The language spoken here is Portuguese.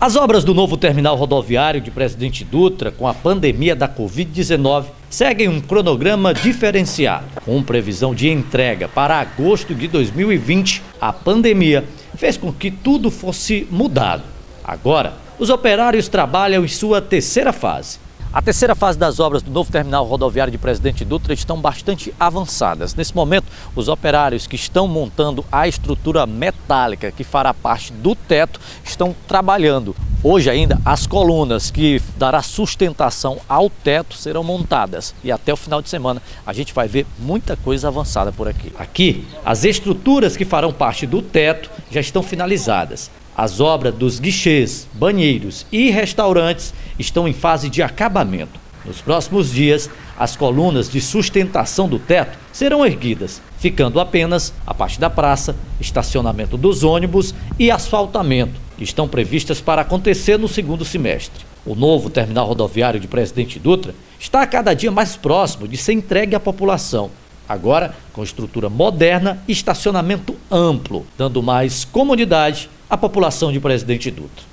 As obras do novo terminal rodoviário de Presidente Dutra, com a pandemia da Covid-19, seguem um cronograma diferenciado. Com previsão de entrega para agosto de 2020, a pandemia fez com que tudo fosse mudado. Agora, os operários trabalham em sua terceira fase. A terceira fase das obras do novo terminal rodoviário de Presidente Dutra estão bastante avançadas. Nesse momento, os operários que estão montando a estrutura metálica que fará parte do teto estão trabalhando. Hoje ainda, as colunas que dará sustentação ao teto serão montadas e até o final de semana a gente vai ver muita coisa avançada por aqui. Aqui, as estruturas que farão parte do teto já estão finalizadas. As obras dos guichês, banheiros e restaurantes estão em fase de acabamento. Nos próximos dias, as colunas de sustentação do teto serão erguidas, ficando apenas a parte da praça, estacionamento dos ônibus e asfaltamento, que estão previstas para acontecer no segundo semestre. O novo terminal rodoviário de Presidente Dutra está a cada dia mais próximo de ser entregue à população. Agora, com estrutura moderna e estacionamento amplo, dando mais comodidade à população de Presidente Dutra.